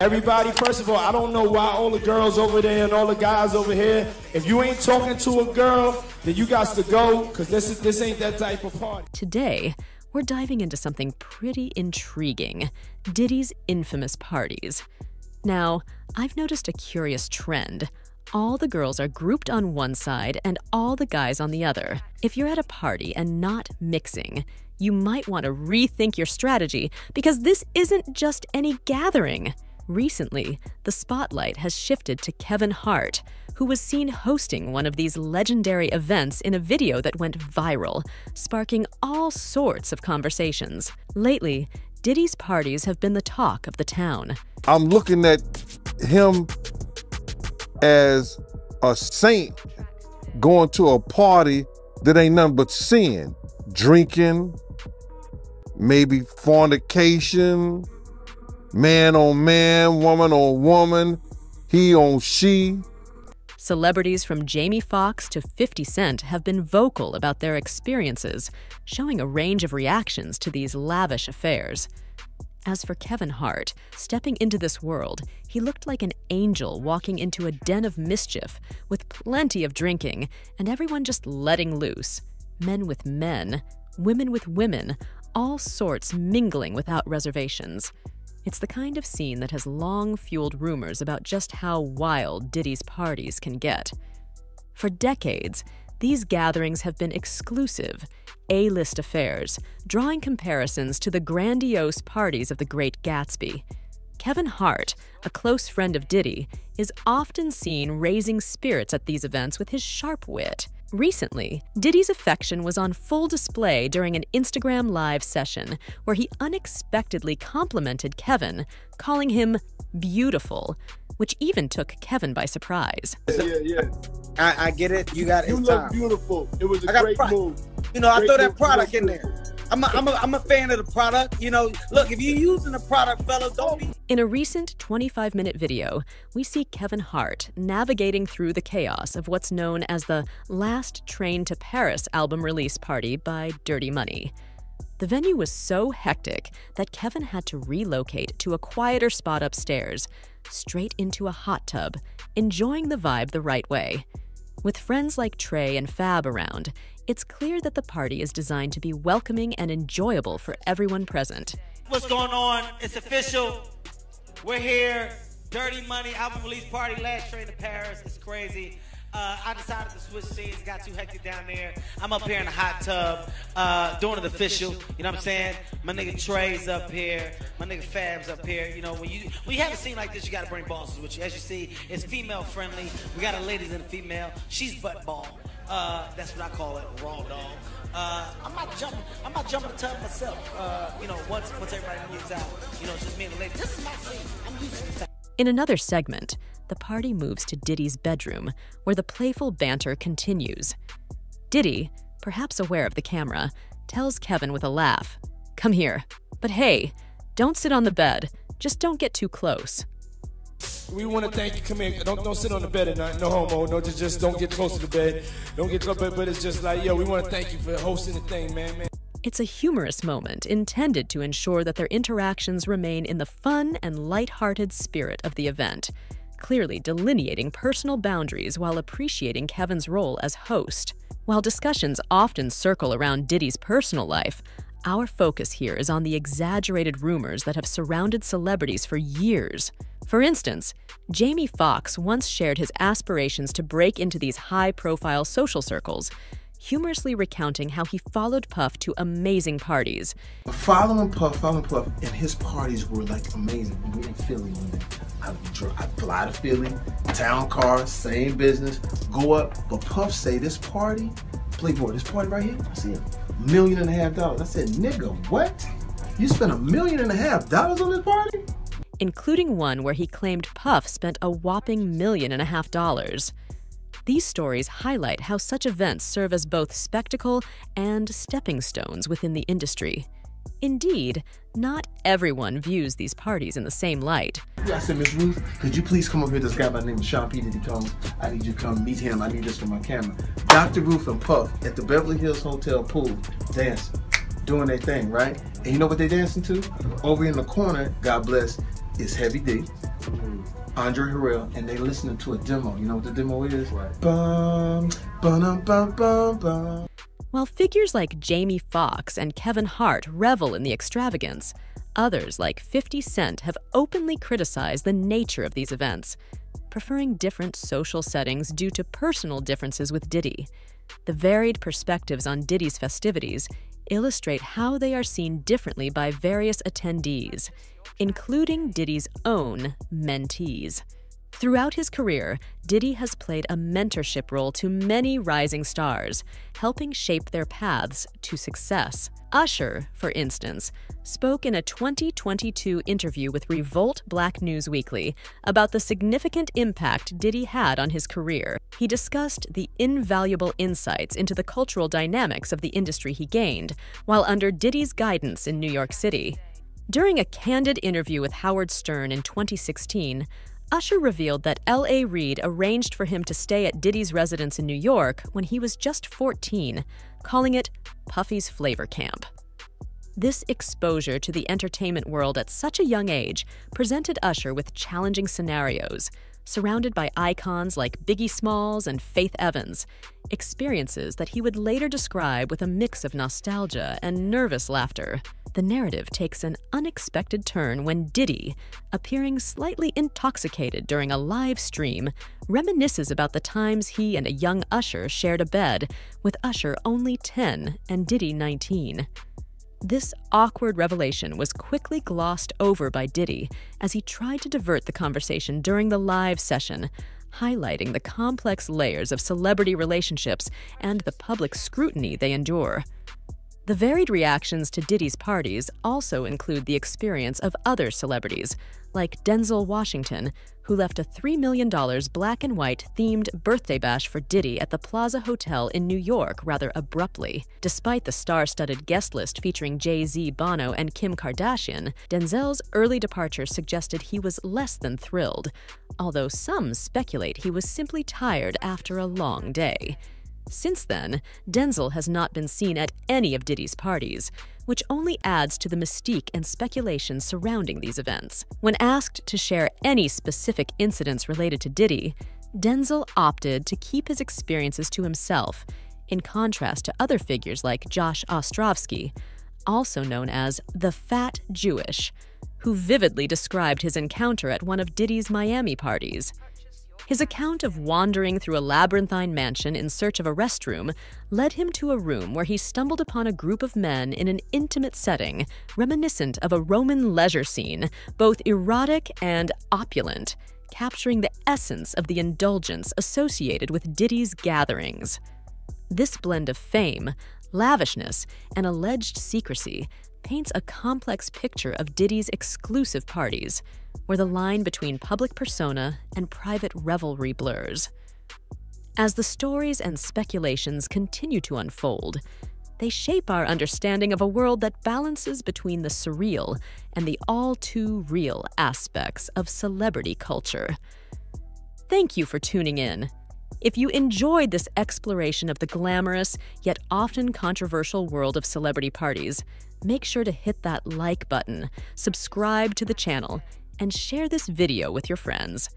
Everybody, first of all, I don't know why all the girls over there and all the guys over here, if you ain't talking to a girl, then you got to go, because this, is, this ain't that type of party. Today, we're diving into something pretty intriguing Diddy's infamous parties. Now, I've noticed a curious trend. All the girls are grouped on one side and all the guys on the other. If you're at a party and not mixing, you might want to rethink your strategy because this isn't just any gathering. Recently, the spotlight has shifted to Kevin Hart, who was seen hosting one of these legendary events in a video that went viral, sparking all sorts of conversations. Lately, Diddy's parties have been the talk of the town. I'm looking at him as a saint going to a party that ain't nothing but sin, drinking, maybe fornication, man on man, woman on woman, he on she. Celebrities from Jamie Foxx to 50 Cent have been vocal about their experiences, showing a range of reactions to these lavish affairs. As for Kevin Hart, stepping into this world, he looked like an angel walking into a den of mischief with plenty of drinking and everyone just letting loose. Men with men, women with women, all sorts mingling without reservations. It's the kind of scene that has long fueled rumors about just how wild Diddy's parties can get. For decades, these gatherings have been exclusive, A list affairs, drawing comparisons to the grandiose parties of the Great Gatsby. Kevin Hart, a close friend of Diddy, is often seen raising spirits at these events with his sharp wit. Recently, Diddy's affection was on full display during an Instagram Live session where he unexpectedly complimented Kevin, calling him beautiful, which even took Kevin by surprise. Yeah, yeah. I, I get it. You got it. You look beautiful. It was a great move. You know, great I throw that product in there. I'm a, I'm, a, I'm a fan of the product. You know, look, if you're using the product, fellas, don't be. In a recent 25 minute video, we see Kevin Hart navigating through the chaos of what's known as the Last Train to Paris album release party by Dirty Money. The venue was so hectic that Kevin had to relocate to a quieter spot upstairs, straight into a hot tub, enjoying the vibe the right way. With friends like Trey and Fab around, it's clear that the party is designed to be welcoming and enjoyable for everyone present. What's going on? It's official. We're here. Dirty Money album release party. Last train to Paris. It's crazy. Uh, I decided to switch scenes. Got too hectic down there. I'm up here in the hot tub uh, doing it official. You know what I'm saying? My nigga Trey's up here. My nigga Fab's up here. You know when you when you have a scene like this, you got to bring bosses with you. As you see, it's female friendly. We got a ladies and a female. She's butt ball. Uh, that's what I call it, raw dog. Uh, I'm not jumping. I'm not jumping the tub myself. Uh, you know, once once everybody moves out, you know, just me and the lady. This is my scene. I'm used this. In another segment, the party moves to Diddy's bedroom, where the playful banter continues. Diddy, perhaps aware of the camera, tells Kevin with a laugh, Come here. But hey, don't sit on the bed. Just don't get too close. We want to thank you. Come here. Don't don't sit on the bed at night. No homo. No, just just don't get close to the bed. Don't get close. But, it's just like yo. We want to thank you for hosting the thing, man. Man. It's a humorous moment intended to ensure that their interactions remain in the fun and light-hearted spirit of the event, clearly delineating personal boundaries while appreciating Kevin's role as host. While discussions often circle around Diddy's personal life, our focus here is on the exaggerated rumors that have surrounded celebrities for years. For instance, Jamie Foxx once shared his aspirations to break into these high profile social circles, humorously recounting how he followed Puff to amazing parties. Following Puff, following Puff, and his parties were like amazing. We were in Philly one day. I, I fly to Philly, town car, same business, go up. But Puff say this party, Playboy, this party right here, I said, million and a half dollars. I said, nigga, what? You spent a million and a half dollars on this party? Including one where he claimed Puff spent a whopping million and a half dollars. These stories highlight how such events serve as both spectacle and stepping stones within the industry. Indeed, not everyone views these parties in the same light. I said, Miss Ruth, could you please come over here? This guy by the name of Sean P. Did he come? I need you to come meet him. I need this for my camera. Dr. Ruth and Puff at the Beverly Hills Hotel pool dancing, doing their thing, right? And you know what they dancing to? Over in the corner, God bless, is Heavy D. Mm. Andre Harrell, and they listening to a demo. You know what the demo is? Right. Bum, bum, bum, bum, bum. While figures like Jamie Foxx and Kevin Hart revel in the extravagance, others like 50 Cent have openly criticized the nature of these events, preferring different social settings due to personal differences with Diddy. The varied perspectives on Diddy's festivities illustrate how they are seen differently by various attendees, including Diddy's own mentees. Throughout his career, Diddy has played a mentorship role to many rising stars, helping shape their paths to success. Usher, for instance, spoke in a 2022 interview with Revolt Black News Weekly about the significant impact Diddy had on his career. He discussed the invaluable insights into the cultural dynamics of the industry he gained while under Diddy's guidance in New York City. During a candid interview with Howard Stern in 2016, Usher revealed that L.A. Reid arranged for him to stay at Diddy's residence in New York when he was just 14, calling it Puffy's Flavor Camp. This exposure to the entertainment world at such a young age presented Usher with challenging scenarios, surrounded by icons like Biggie Smalls and Faith Evans, experiences that he would later describe with a mix of nostalgia and nervous laughter. The narrative takes an unexpected turn when Diddy, appearing slightly intoxicated during a live stream, reminisces about the times he and a young Usher shared a bed, with Usher only 10 and Diddy 19. This awkward revelation was quickly glossed over by Diddy as he tried to divert the conversation during the live session, highlighting the complex layers of celebrity relationships and the public scrutiny they endure. The varied reactions to Diddy's parties also include the experience of other celebrities, like Denzel Washington, who left a $3 million black and white themed birthday bash for Diddy at the Plaza Hotel in New York rather abruptly. Despite the star studded guest list featuring Jay Z, Bono, and Kim Kardashian, Denzel's early departure suggested he was less than thrilled, although some speculate he was simply tired after a long day. Since then, Denzel has not been seen at any of Diddy's parties, which only adds to the mystique and speculation surrounding these events. When asked to share any specific incidents related to Diddy, Denzel opted to keep his experiences to himself, in contrast to other figures like Josh Ostrovsky, also known as the Fat Jewish, who vividly described his encounter at one of Diddy's Miami parties. His account of wandering through a labyrinthine mansion in search of a restroom led him to a room where he stumbled upon a group of men in an intimate setting, reminiscent of a Roman leisure scene, both erotic and opulent, capturing the essence of the indulgence associated with Diddy's gatherings. This blend of fame, lavishness, and alleged secrecy paints a complex picture of Diddy's exclusive parties, where the line between public persona and private revelry blurs. As the stories and speculations continue to unfold, they shape our understanding of a world that balances between the surreal and the all too real aspects of celebrity culture. Thank you for tuning in. If you enjoyed this exploration of the glamorous yet often controversial world of celebrity parties, make sure to hit that like button, subscribe to the channel, and share this video with your friends.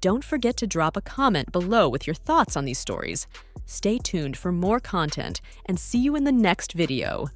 Don't forget to drop a comment below with your thoughts on these stories. Stay tuned for more content and see you in the next video.